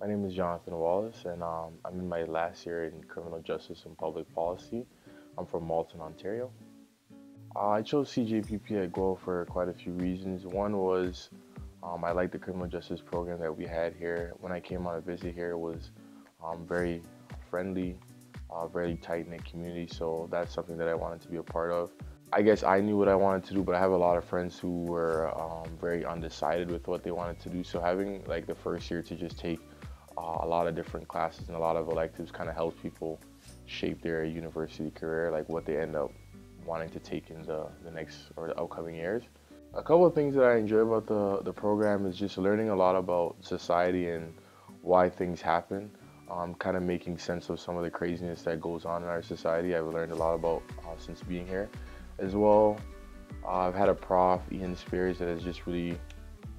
My name is Jonathan Wallace, and um, I'm in my last year in criminal justice and public policy. I'm from Malton, Ontario. Uh, I chose CJPP at Guelph for quite a few reasons. One was um, I liked the criminal justice program that we had here. When I came on a visit here, it was um, very friendly, uh, very tight-knit community, so that's something that I wanted to be a part of. I guess I knew what I wanted to do, but I have a lot of friends who were um, very undecided with what they wanted to do. So having like the first year to just take uh, a lot of different classes and a lot of electives kind of helps people shape their university career, like what they end up wanting to take in the, the next or the upcoming years. A couple of things that I enjoy about the, the program is just learning a lot about society and why things happen. Um, kind of making sense of some of the craziness that goes on in our society. I've learned a lot about uh, since being here as well. Uh, I've had a prof, Ian Spears, that has just really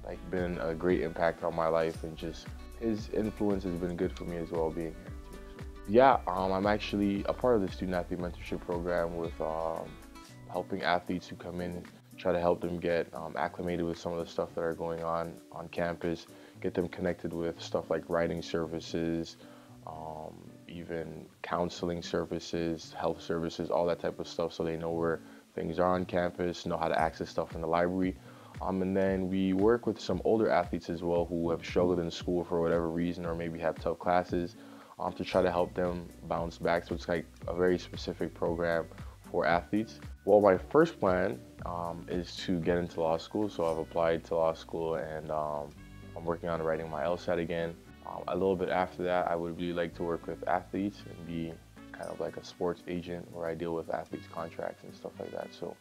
like been a great impact on my life and just his influence has been good for me as well being here too. So, yeah, um, I'm actually a part of the student athlete mentorship program with um, helping athletes who come in try to help them get um, acclimated with some of the stuff that are going on on campus, get them connected with stuff like writing services, um, even counseling services, health services, all that type of stuff so they know where things are on campus, know how to access stuff in the library. Um, and then we work with some older athletes as well who have struggled in school for whatever reason or maybe have tough classes um, to try to help them bounce back. So it's like a very specific program for athletes. Well, my first plan um, is to get into law school. So I've applied to law school and um, I'm working on writing my LSAT again. Um, a little bit after that, I would really like to work with athletes and be kind of like a sports agent where I deal with athletes' contracts and stuff like that. So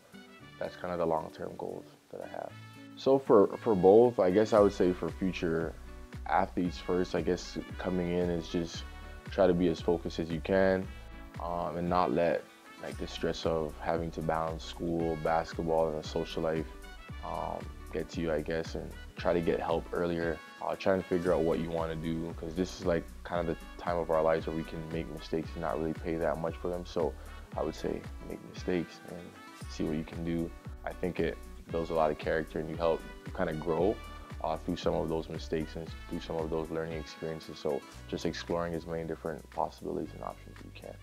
that's kind of the long-term goals that I have. So for, for both, I guess I would say for future athletes first, I guess coming in is just try to be as focused as you can um, and not let like the stress of having to balance school, basketball, and a social life um, get to you, I guess, and try to get help earlier. Uh, try and figure out what you want to do because this is like kind of the time of our lives where we can make mistakes and not really pay that much for them. So I would say make mistakes and see what you can do. I think it builds a lot of character and you help kind of grow uh, through some of those mistakes and through some of those learning experiences. So just exploring as many different possibilities and options you can.